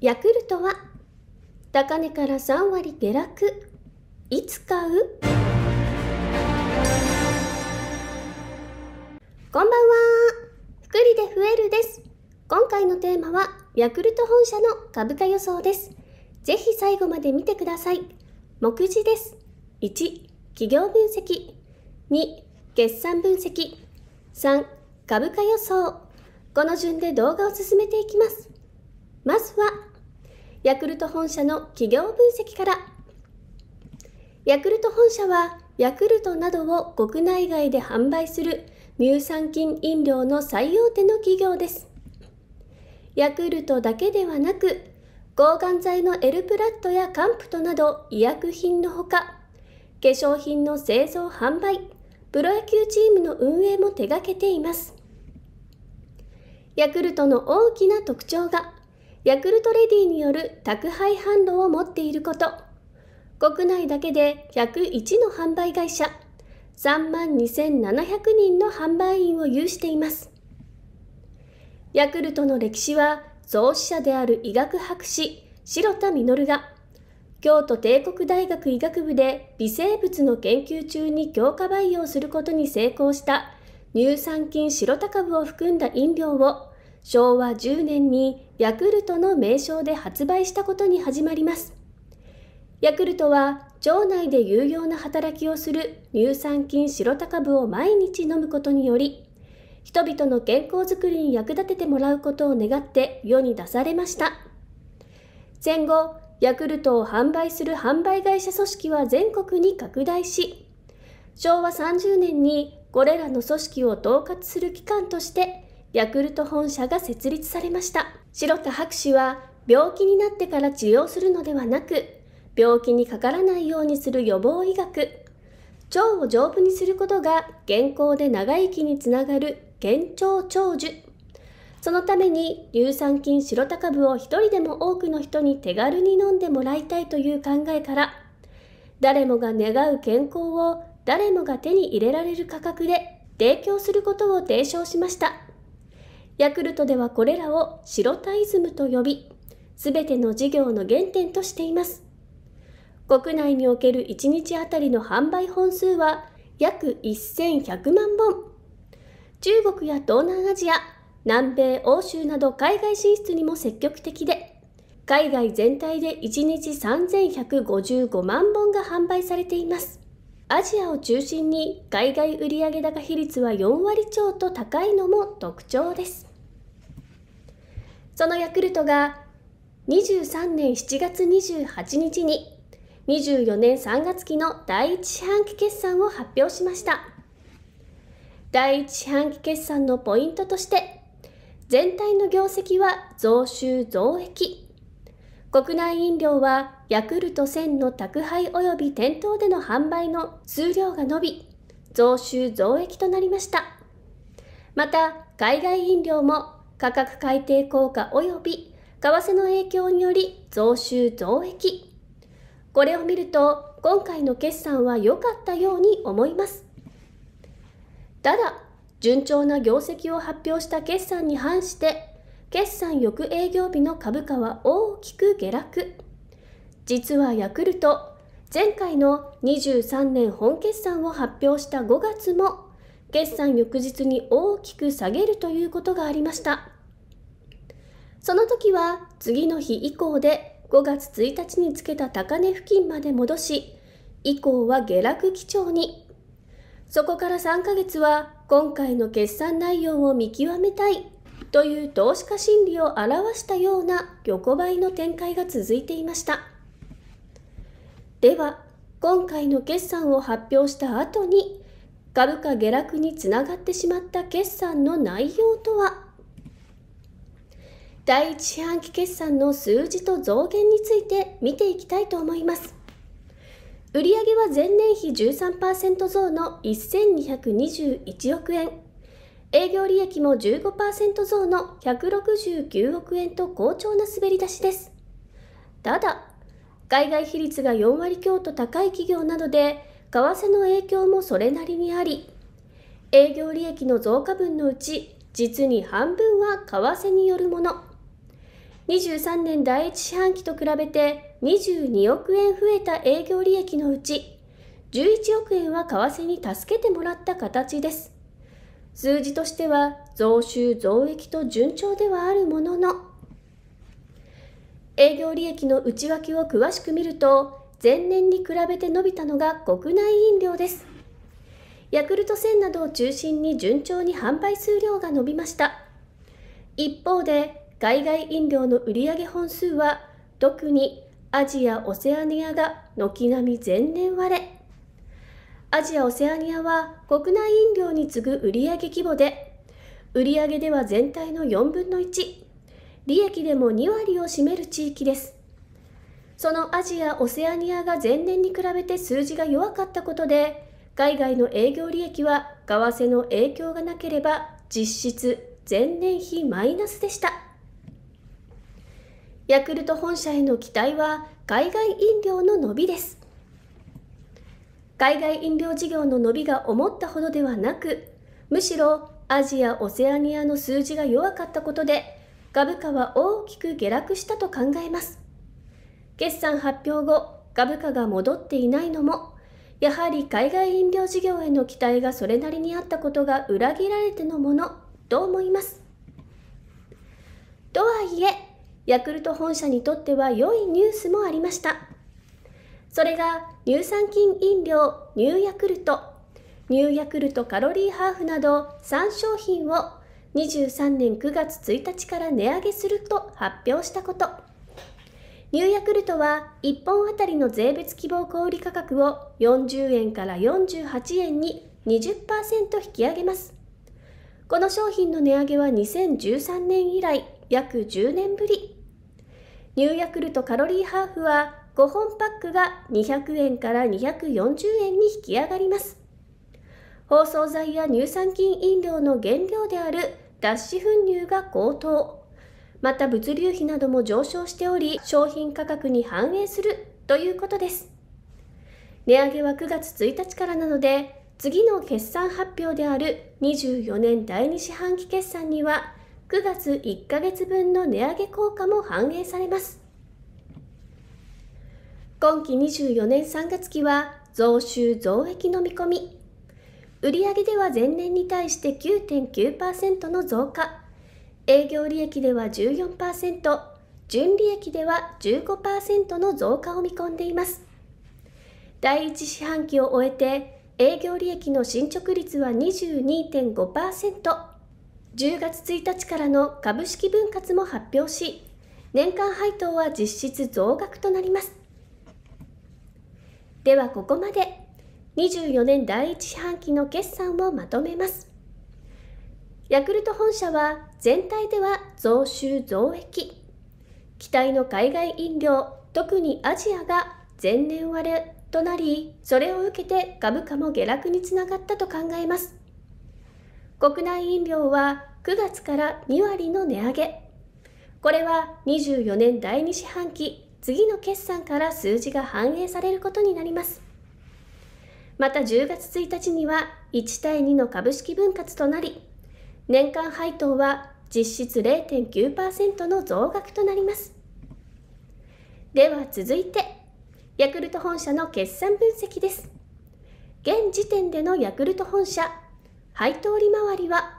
ヤクルトは高値から3割下落。いつ買う？こんばんは。福利で増えるです。今回のテーマはヤクルト本社の株価予想です。ぜひ最後まで見てください。目次です。1企業分析。2決算分析。3株価予想。この順で動画を進めていきます。ヤクルト本社の企業分析から。ヤクルト本社はヤクルトなどを国内外で販売する乳酸菌飲料の最大手の企業です。ヤクルトだけではなく抗がん剤のエルプラットやカンプトなど医薬品のほか化粧品の製造販売プロ野球チームの運営も手掛けています。ヤクルトの大きな特徴がヤクルトレディによる宅配販路を持っていること。国内だけで101の販売会社、3万2700人の販売員を有しています。ヤクルトの歴史は、創始者である医学博士、白田稔が、京都帝国大学医学部で微生物の研究中に強化培養することに成功した乳酸菌白タ株を含んだ飲料を昭和10年にヤクルトの名称で発売したことに始まります。ヤクルトは腸内で有用な働きをする乳酸菌白タ株を毎日飲むことにより、人々の健康づくりに役立ててもらうことを願って世に出されました。戦後、ヤクルトを販売する販売会社組織は全国に拡大し、昭和30年にこれらの組織を統括する機関としてヤクルト本社が設立されました。白田博士は病気になってから治療するのではなく、病気にかからないようにする予防医学、腸を丈夫にすることが健康で長生きにつながる健腸長寿。そのために乳酸菌白タ株を一人でも多くの人に手軽に飲んでもらいたいという考えから、誰もが願う健康を誰もが手に入れられる価格で提供することを提唱しました。ヤクルトではこれらを白タイズムと呼び、すべての事業の原点としています。国内における1日あたりの販売本数は約1100万本。中国や東南アジア、南米、欧州など海外進出にも積極的で、海外全体で1日3155万本が販売されています。アジアを中心に海外売上高比率は4割超と高いのも特徴です。そのヤクルトが23年7月28日に24年3月期の第1四半期決算を発表しました。第1四半期決算のポイントとして、全体の業績は増収増益。国内飲料はヤクルト1000の宅配及び店頭での販売の数量が伸び、増収増益となりました。また、海外飲料も価格改定効果及び為替の影響により増収増益。これを見ると今回の決算は良かったように思います。ただ、順調な業績を発表した決算に反して決算翌営業日の株価は大きく下落。実はヤクルト、前回の23年本決算を発表した5月も決算翌日に大きく下げるということがありました。その時は次の日以降で5月1日につけた高値付近まで戻し、以降は下落基調に。そこから3ヶ月は今回の決算内容を見極めたいという投資家心理を表したような横ばいの展開が続いていました。では、今回の決算を発表した後に株価下落につながってしまった決算の内容とは？第一四半期決算の数字と増減について見ていきたいと思います。売上は前年比13%増の1221億円。営業利益も15%増の169億円と好調な滑り出しです。ただ、海外比率が4割強と高い企業などで為替の影響もそれなりにあり、営業利益の増加分のうち、実に半分は為替によるもの。23年第1四半期と比べて22億円増えた営業利益のうち11億円は為替に助けてもらった形です。数字としては増収増益と順調ではあるものの営業利益の内訳を詳しく見ると前年に比べて伸びたのが国内飲料です。ヤクルト1000などを中心に順調に販売数量が伸びました。一方で海外飲料の売上本数は特にアジア・オセアニアが軒並み前年割れ。アジア・オセアニアは国内飲料に次ぐ売上規模で、売上では全体の4分の1、利益でも2割を占める地域です。そのアジア・オセアニアが前年に比べて数字が弱かったことで、海外の営業利益は為替の影響がなければ実質前年比マイナスでした。ヤクルト本社への期待は海外飲料の伸びです。海外飲料事業の伸びが思ったほどではなく、むしろアジア・オセアニアの数字が弱かったことで、株価は大きく下落したと考えます。決算発表後、株価が戻っていないのも、やはり海外飲料事業への期待がそれなりにあったことが裏切られてのものと思います。とはいえ、ヤクルト本社にとっては良いニュースもありました。それが乳酸菌飲料乳ヤクルト、乳ヤクルトカロリーハーフなど3商品を23年9月1日から値上げすると発表したこと。乳ヤクルトは1本あたりの税別希望小売価格を40円から48円に20%引き上げます。この商品の値上げは2013年以来約10年ぶり。乳ヤクルトカロリーハーフは5本パックが200円から240円に引き上がります。包装材や乳酸菌飲料の原料である脱脂粉乳が高騰。また物流費なども上昇しており、商品価格に反映するということです。値上げは9月1日からなので、次の決算発表である24年第2四半期決算には、9月1ヶ月分の値上げ効果も反映されます。今期24年3月期は増収増益の見込み。売上では前年に対して9.9%の増加。営業利益では14%、純利益では15%の増加を見込んでいます。第1四半期を終えて営業利益の進捗率は22.5%。10月1日からの株式分割も発表し、年間配当は実質増額となります。ではここまで24年第1四半期の決算をまとめます。ヤクルト本社は全体では増収増益。期待の海外飲料、特にアジアが前年割れとなり、それを受けて株価も下落につながったと考えます。国内飲料は9月から2割の値上げ。これは24年第2四半期次の決算から数字が反映されることになります。また10月1日には1対2の株式分割となり、年間配当は実質0.9%の増額となります。では続いて、ヤクルト本社の決算分析です。現時点でのヤクルト本社、配当利回りは、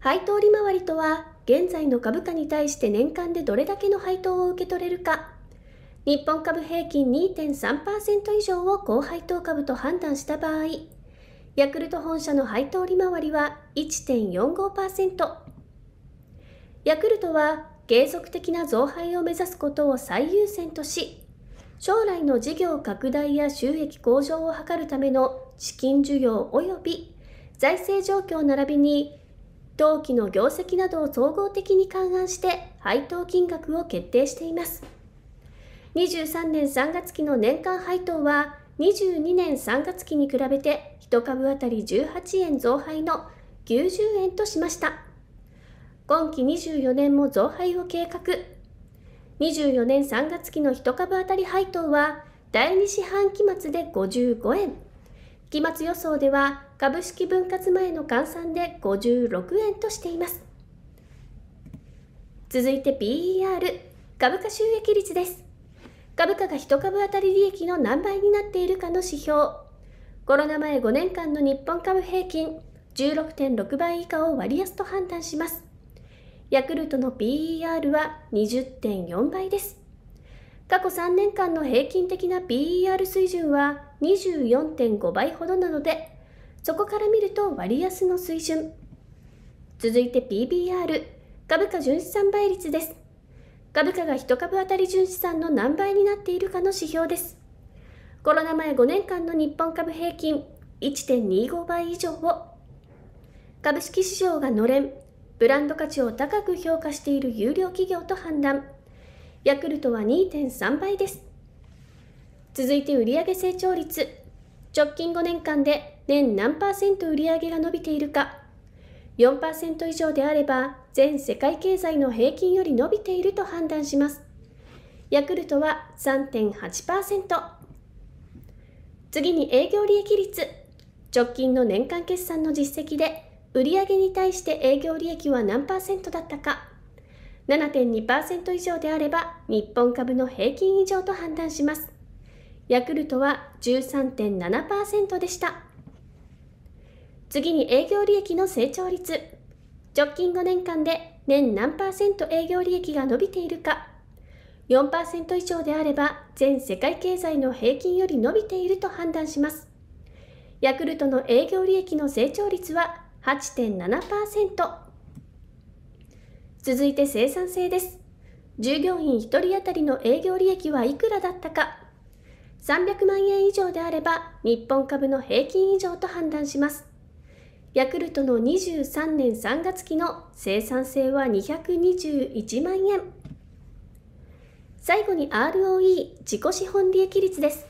配当利回りとは現在の株価に対して年間でどれだけの配当を受け取れるか、日本株平均2.3%以上を高配当株と判断した場合、ヤクルト本社の配当利回りは1.45%。ヤクルトは継続的な増配を目指すことを最優先とし、将来の事業拡大や収益向上を図るための資金需要及び財政状況並びに当期の業績などを総合的に勘案して配当金額を決定しています。23年3月期の年間配当は22年3月期に比べて1株当たり18円増配の90円としました。今期24年も増配を計画。24年3月期の1株当たり配当は第2四半期末で55円。期末予想では株式分割前の換算で56円としています。続いて PER 株価収益率です株価が1株当たり利益の何倍になっているかの指標コロナ前5年間の日本株平均16.6倍以下を割安と判断しますヤクルトの PER は20.4倍です過去3年間の平均的な PER 水準は24.5倍ほどなので、そこから見ると割安の水準。続いて PBR、株価純資産倍率です。株価が1株当たり純資産の何倍になっているかの指標です。コロナ前5年間の日本株平均1.25倍以上を、株式市場がのれん、ブランド価値を高く評価している有料企業と判断。ヤクルトは2.3倍です。続いて売上成長率。直近5年間で年何パーセント売上が伸びているか。4%以上であれば全世界経済の平均より伸びていると判断します。ヤクルトは3.8%。次に営業利益率。直近の年間決算の実績で売上に対して営業利益は何パーセントだったか。7.2%以上であれば日本株の平均以上と判断します。ヤクルトは13.7%でした。次に営業利益の成長率。直近5年間で年何パーセント営業利益が伸びているか。4%以上であれば全世界経済の平均より伸びていると判断します。ヤクルトの営業利益の成長率は8.7%。続いて生産性です。従業員1人当たりの営業利益はいくらだったか。300万円以上であれば日本株の平均以上と判断します。ヤクルトの23年3月期の生産性は221万円。最後に ROE 自己資本利益率です。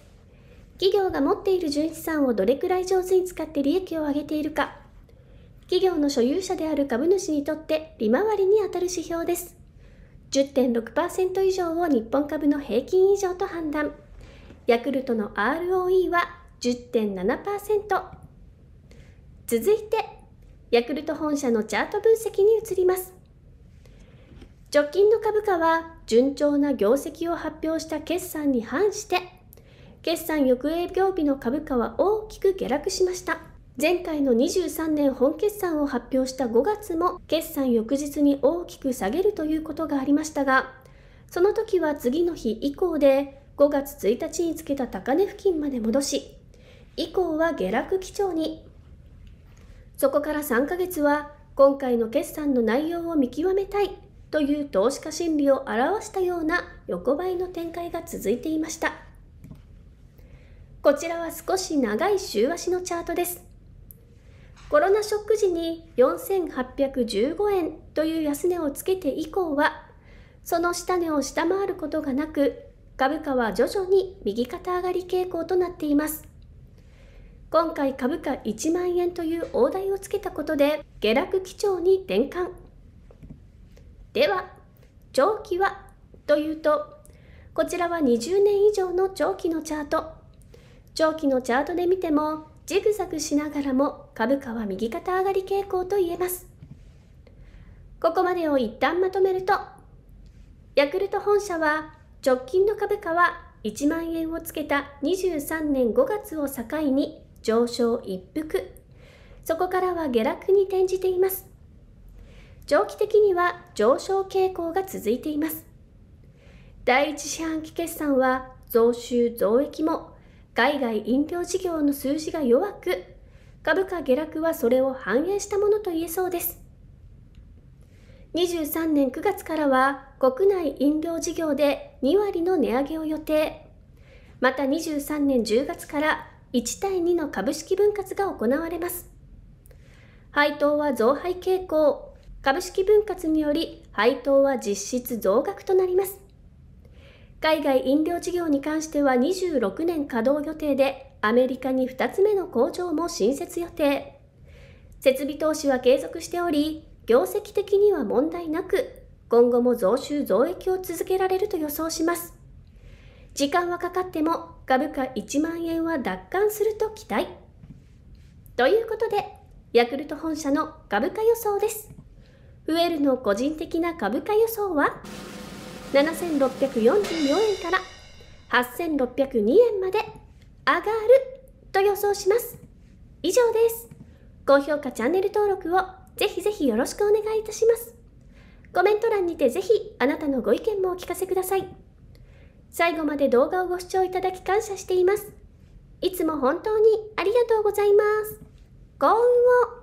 企業が持っている純資産をどれくらい上手に使って利益を上げているか。企業の所有者である株主にとって利回りにあたる指標です。10.6%以上を日本株の平均以上と判断。ヤクルトの ROE は10.7%。続いて、ヤクルト本社のチャート分析に移ります。直近の株価は順調な業績を発表した決算に反して、決算翌営業日の株価は大きく下落しました。前回の23年本決算を発表した5月も決算翌日に大きく下げるということがありましたが、その時は次の日以降で5月1日につけた高値付近まで戻し、以降は下落基調に。そこから3ヶ月は今回の決算の内容を見極めたいという投資家心理を表したような横ばいの展開が続いていました。こちらは少し長い週足のチャートです。コロナショック時に4815円という安値をつけて以降は、その下値を下回ることがなく、株価は徐々に右肩上がり傾向となっています。今回株価1万円という大台をつけたことで下落基調に転換。では、長期はというと、こちらは20年以上の長期のチャート。長期のチャートで見てもジグザグしながらも株価は右肩上がり傾向と言えます。ここまでを一旦まとめると、ヤクルト本社は直近の株価は1万円をつけた23年5月を境に上昇一服。そこからは下落に転じています。長期的には上昇傾向が続いています。第一四半期決算は増収増益も海外飲料事業の数字が弱く、株価下落はそれを反映したものと言えそうです。23年9月からは国内飲料事業で2割の値上げを予定。また23年10月から1対2の株式分割が行われます。配当は増配傾向。株式分割により配当は実質増額となります。海外飲料事業に関しては26年稼働予定で、アメリカに2つ目の工場も新設予定。設備投資は継続しており、業績的には問題なく、今後も増収増益を続けられると予想します。時間はかかっても株価1万円は奪還すると期待。ということで、ヤクルト本社の株価予想です。増えるの個人的な株価予想は7644円から8602円まで上がると予想します以上です高評価チャンネル登録をぜひぜひよろしくお願いいたしますコメント欄にてぜひあなたのご意見もお聞かせください最後まで動画をご視聴いただき感謝しています。いつも本当にありがとうございます。幸運を。